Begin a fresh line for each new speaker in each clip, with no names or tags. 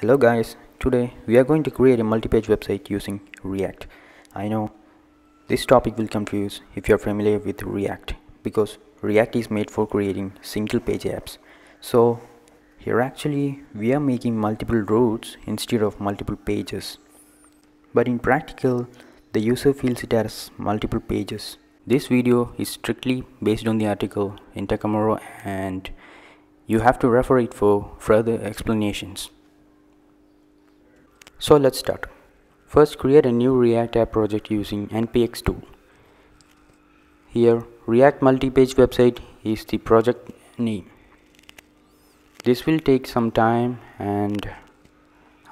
Hello guys, today we are going to create a multi-page website using React. I know this topic will confuse if you're familiar with React because React is made for creating single page apps. So here actually we are making multiple routes instead of multiple pages. But in practical, the user feels it as multiple pages. This video is strictly based on the article in and you have to refer it for further explanations. So let's start. First create a new React app project using npx tool. Here React multi-page website is the project name. This will take some time and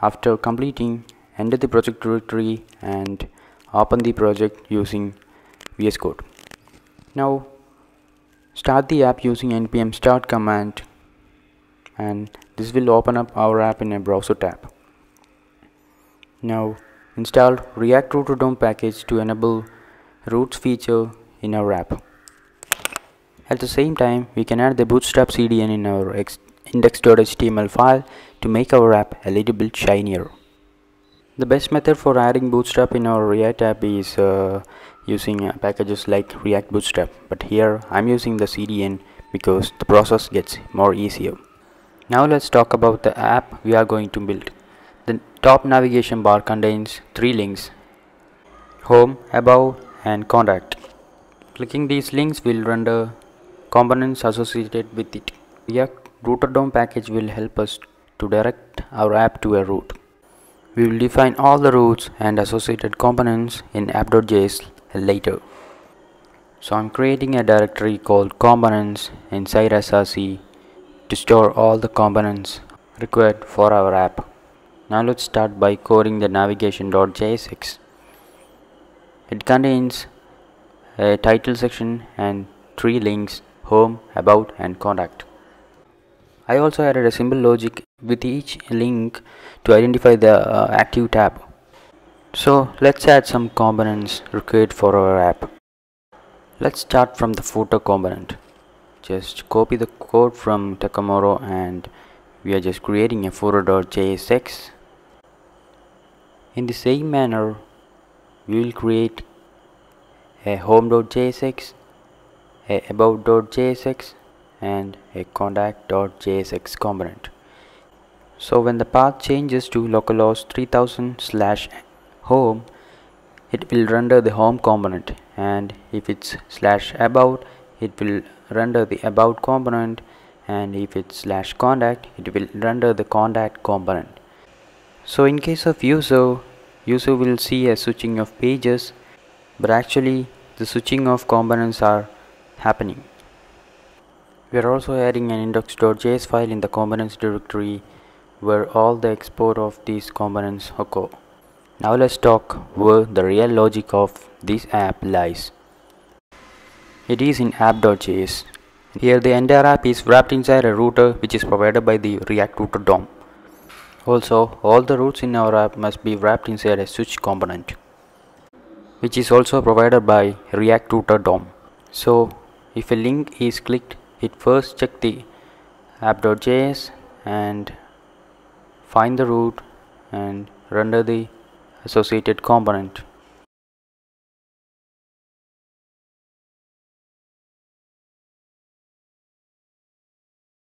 after completing enter the project directory and open the project using VS Code. Now start the app using npm start command and this will open up our app in a browser tab. Now install React Router DOM package to enable routes feature in our app. At the same time, we can add the Bootstrap CDN in our index.html file to make our app a little bit shinier. The best method for adding Bootstrap in our React app is uh, using uh, packages like React Bootstrap but here I'm using the CDN because the process gets more easier. Now let's talk about the app we are going to build. Top navigation bar contains three links Home, About and Contact. Clicking these links will render components associated with it. React Router DOM package will help us to direct our app to a route. We will define all the routes and associated components in app.js later. So I'm creating a directory called components inside src to store all the components required for our app. Now let's start by coding the navigation.jsx. It contains a title section and three links home, about and contact. I also added a simple logic with each link to identify the uh, active tab. So let's add some components required for our app. Let's start from the footer component. Just copy the code from Takamuro and we are just creating a footer.jsx in the same manner, we will create a home.jsx, a about.jsx and a contact.jsx component. So when the path changes to localhost 3000 slash home, it will render the home component and if it's slash about, it will render the about component and if it's slash contact, it will render the contact component. So in case of user, user will see a switching of pages but actually the switching of components are happening. We are also adding an index.js file in the components directory where all the export of these components occur. Now let's talk where the real logic of this app lies. It is in app.js. Here the entire app is wrapped inside a router which is provided by the React Router DOM. Also, all the routes in our app must be wrapped inside a switch component, which is also provided by React Router DOM. So, if a link is clicked, it first check the app.js and find the route and render the associated component.